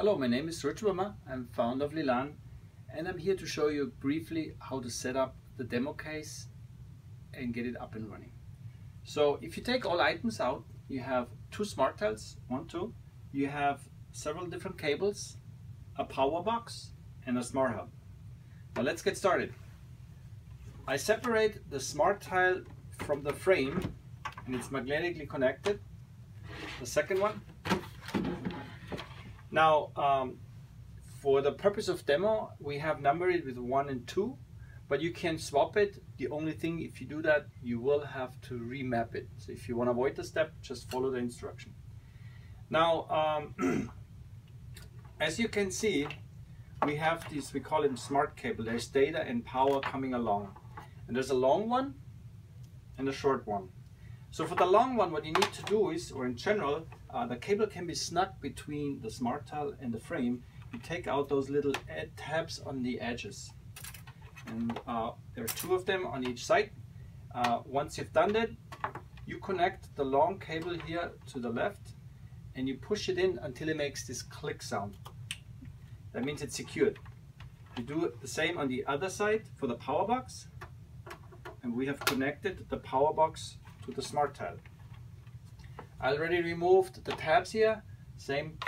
Hello, my name is Richard Wimmer. I'm founder of Lellan and I'm here to show you briefly how to set up the demo case and get it up and running. So if you take all items out, you have two smart tiles, one, two. You have several different cables, a power box and a smart hub. Now let's get started. I separate the smart tile from the frame and it's magnetically connected. The second one. Now, um, for the purpose of demo, we have numbered it with one and two, but you can swap it. The only thing, if you do that, you will have to remap it. So if you want to avoid the step, just follow the instruction. Now, um, as you can see, we have these, we call them smart cable. There's data and power coming along. And there's a long one and a short one. So for the long one, what you need to do is, or in general, uh, the cable can be snug between the smart tile and the frame. You take out those little tabs on the edges. And uh, there are two of them on each side. Uh, once you've done that, you connect the long cable here to the left and you push it in until it makes this click sound. That means it's secured. You do the same on the other side for the power box. And we have connected the power box to the smart tile. I already removed the tabs here. Same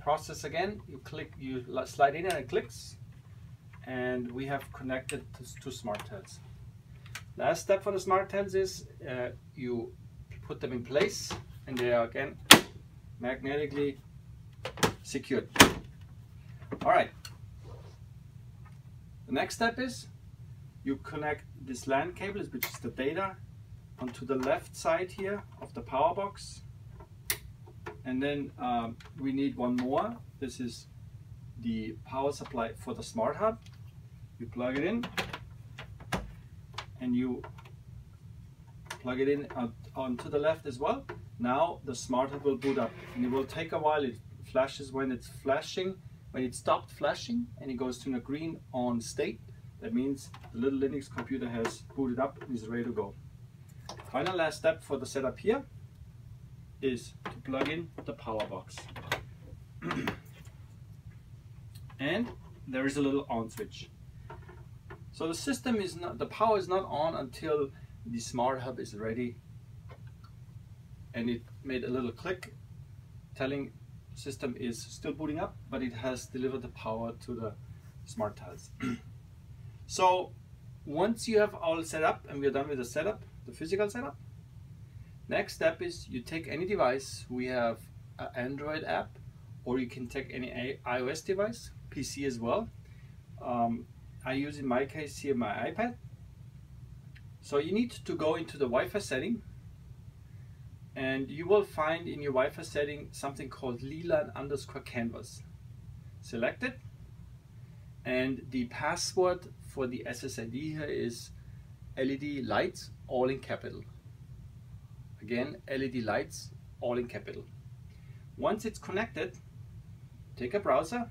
process again. You click, you slide in and it clicks. And we have connected to, to smart tabs. Last step for the smart tabs is uh, you put them in place and they are again magnetically secured. All right. The next step is you connect this LAN cable, which is the data, onto the left side here of the power box. And then um, we need one more. This is the power supply for the smart hub. You plug it in and you plug it in onto the left as well. Now the smart hub will boot up and it will take a while. It flashes when it's flashing when it stopped flashing and it goes to a green on state, that means the little Linux computer has booted up and is ready to go. Final last step for the setup here is to plug in the power box. and there is a little on switch. So the system is not, the power is not on until the smart hub is ready and it made a little click telling system is still booting up, but it has delivered the power to the smart tiles. so once you have all set up and we're done with the setup, the physical setup, next step is you take any device. We have an Android app, or you can take any iOS device, PC as well. Um, I use in my case here my iPad. So you need to go into the Wi-Fi setting and you will find in your Wi-Fi setting something called Lellan underscore canvas. Select it and the password for the SSID here is LED lights all in capital. Again, LED lights all in capital. Once it's connected, take a browser,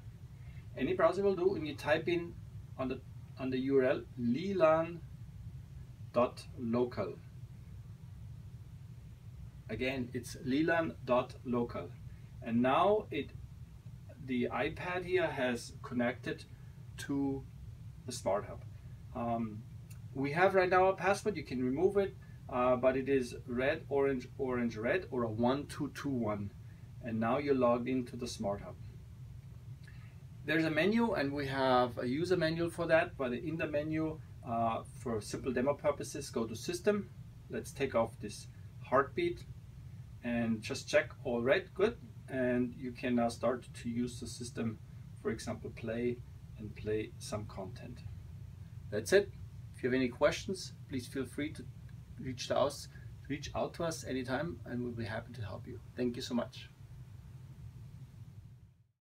any browser will do, and you type in on the on the URL lellan.local again it's lellan.local and now it the iPad here has connected to the smart hub. Um, we have right now a password. You can remove it uh, but it is red orange orange red or a 1221 and now you're logged into the smart hub there's a menu and we have a user manual for that but in the menu uh, for simple demo purposes go to system let's take off this heartbeat and just check all red, good. And you can now start to use the system, for example, play and play some content. That's it. If you have any questions, please feel free to reach to us, reach out to us anytime and we'll be happy to help you. Thank you so much.